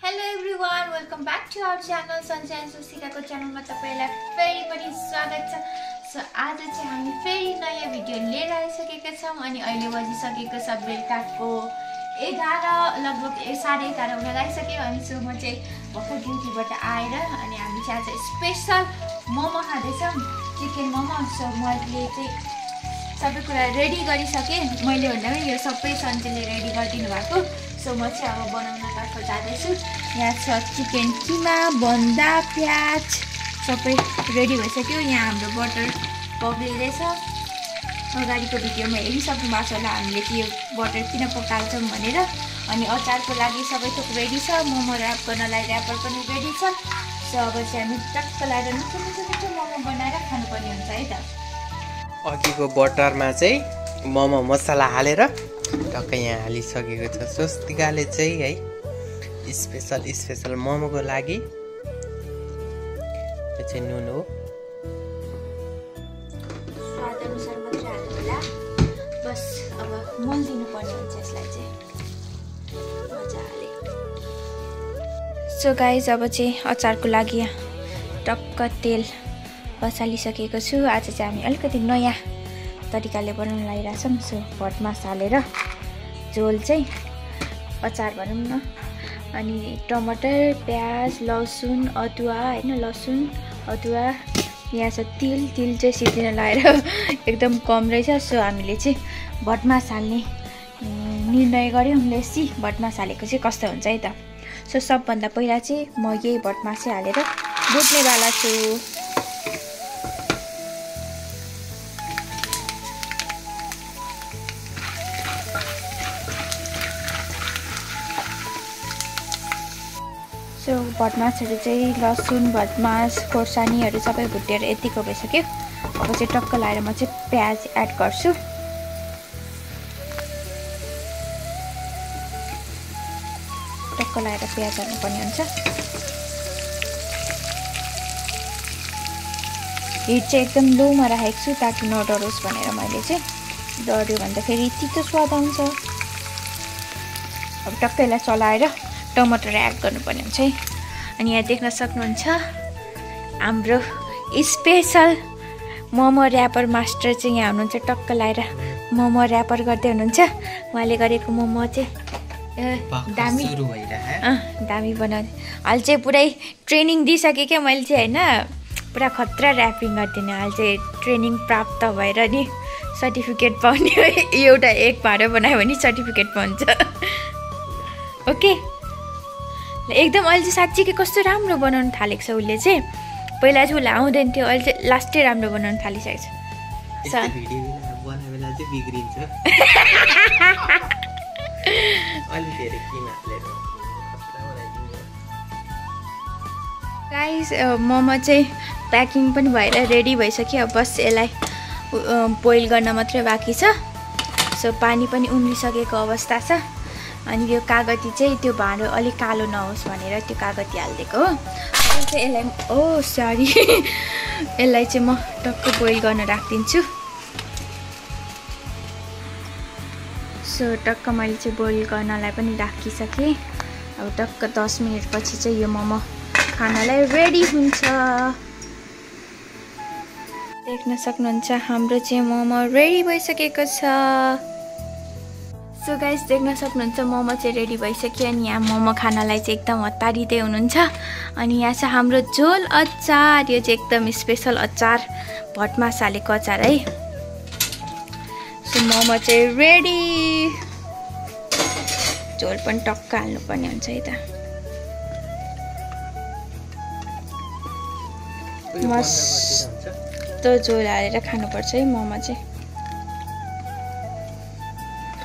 Hello everyone welcome back to our channel Sunshine सुसिकाको च्यानलमा तपाईँलाई फेरि पनि स्वागत छ सो आज चाहिँ हामी फेरि नयाँ भिडियो लिएर आइसकेका छौँ अनि अहिले बजिसकेको छ बेलुकाको एघार लगभग साढे एघार हुन लागिसक्यो अनि सो म चाहिँ भर्खर ड्युटीबाट आएर अनि हामी चाहिँ आज स्पेसल मोमो खाँदैछौँ चिकन मोमो सो मैले चाहिँ सबै कुरा रेडी गरिसकेँ मैले भन्दा पनि यो सबै सन्चेले रेडी गरिदिनु भएको सो म चाहिँ अब बनाउनतर्फ जाँदैछु यहाँ छ चिकन किमा बन्दा प्याज सबै रेडी भइसक्यो यहाँ हाम्रो बटर पक्रिँदैछ अगाडिको भिडियोमा हेरिसक्नु भएको छ होला हामीले कि यो बटर किन पकाल्छौँ भनेर अनि अचारको लागि सबै थोक रेडी छ मोमो ऱ्याप गर्नलाई ऱ्यापर पनि रेडी छ सो अब चाहिँ हामी टक्क लगाएर मिठो मिठो मिठो मोमो बनाएर खानुपर्ने हुन्छ है त अघिको बटरमा चाहिँ मोमो मसला हालेर टक्कै यहाँ हालिसकेको छ। स्वस्तिकाले चाहिँ है स्पेसल स्पेसल मोमोको लागि यो चाहिँ नुन हो। बस अब मोलिदिनु पर्ने हुन्छ यसलाई सो गाइज अब चाहिँ अचारको लागि टक्क तेल बसालिसकेको छु। आज चाहिँ हामी अलिकति नयाँ तरिकाले बनाउनु लागिरहेछौँ सो भटमास हालेर झोल चाहिँ अचार भनौँ न। अनि टमाटर प्याज लसुन अदुवा होइन लसुन अदुवा यहाँ छ तिल। तिल चाहिँ सिद्धिन लगाएर एकदम कम रहेछ। सो हामीले चाहिँ भटमास हाल्ने निर्णय गऱ्यौँ। लेसी भटमास हालेको चाहिँ कस्तो हुन्छ है त? सो सबभन्दा पहिला चाहिँ म यही भटमासै हालेर बुट्नेवाला छु। भटमासहरू चाहिँ लसुन भटमास खोर्सानीहरू सबै भुटेर यतिको भइसक्यो। अब चाहिँ टक्क लाएर म चाहिँ प्याज एड गर्छु। टक्क लाएर प्याज हाल्नुपर्ने हुन्छ। हिट चाहिँ एकदम लोमा राखेको छु ताकि नडरोस् भनेर मैले चाहिँ डऱ्यो भन्दाखेरि तितो स्वाद आउँछ। अब टक्क यसलाई चलाएर टमाटर एड गर्नुपर्ने हुन्छ है। अनि यहाँ देख्न सक्नुहुन्छ हाम्रो स्पेसल मोमो ऱ्यापर मास्टर चाहिँ यहाँ हुनुहुन्छ टक्क लाएर मोमो ऱ्यापर गर्दै हुनुहुन्छ। उहाँले गरेको मोमो चाहिँ दामी। दामी बनाउने। अहिले चाहिँ पुरै ट्रेनिङ दिइसकेँ क्या मैले चाहिँ होइन? पुरा खतरा ऱ्यापिङ गरिदिने। अहिले चाहिँ ट्रेनिङ प्राप्त भएर नि सर्टिफिकेट पाउने एउटा एक भाँडो बनायो भने सर्टिफिकेट पाउँछ। ओके एकदम अहिले चाहिँ साँच्चीकै कस्तो राम्रो बनाउनु थालेको छ उसले चाहिँ। पहिला चाहिँ उसलाई आउँदैन थियो अहिले चाहिँ लास्टै राम्रो बनाउनु थालिसकेको छ। गाइस मोमो चाहिँ प्याकिङ पनि भएर रेडी भइसक्यो। अब बस यसलाई बोइल गर्न मात्रै बाँकी छ। सो पानी पनि उम्लिसकेको अवस्था छ। अनि यो कागती चाहिँ त्यो भाँडो अलिक कालो नहोस् भनेर त्यो कागती हालिदिएको हो। चाहिँ यसलाई ओ सरी यसलाई चाहिँ म टक्क बोइल गर्न राखिदिन्छु। सो टक्क मैले चाहिँ बोइल गर्नलाई पनि राखिसकेँ। अब टक्क दस मिनटपछि चाहिँ यो मोमो खानालाई रेडी हुन्छ। देख्न सक्नुहुन्छ हाम्रो चाहिँ मोमो रेडी भइसकेको छ। सो गाइस देख्न सक्नुहुन्छ मोमो चाहिँ रेडी भइसक्यो अनि यहाँ मोमो खानालाई चाहिँ एकदम हतारिँदै हुनुहुन्छ। अनि यहाँ चाहिँ हाम्रो झोल अचार यो चाहिँ एकदम स्पेसल अचार भटमास हालेको अचार है। सो मोमो चाहिँ रेडी झोल पनि टक्क हाल्नुपर्ने हुन्छ है त। मस्त। झोल हालेर खानुपर्छ है मोमो चाहिँ।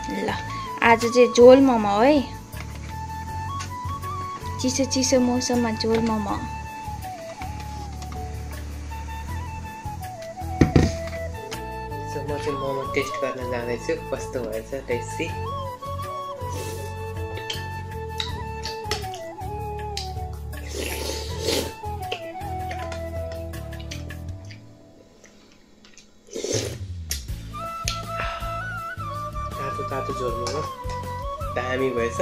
ल आज चाहिँ झोल मोमो हो। चिसो चिसो मौसममा झोल मोमो। म चाहिँ मोमो टेस्ट गर्न जाँदैछु कस्तो भएछ टेस्टी? तातो तातो झोल मोमो दामी भएछ।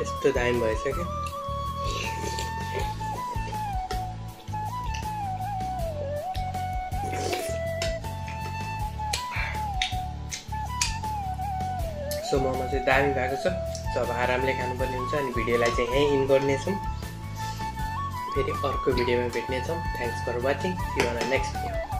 यस्तो दामी भएछ क्या सो मोमो चाहिँ दामी भएको छ। सो अब आरामले खानुपर्ने हुन्छ अनि भिडियोलाई चाहिँ यहीँ इन गर्नेछौँ। फेरि अर्को भिडियोमा भेट्नेछौँ। Thanks for watching see next video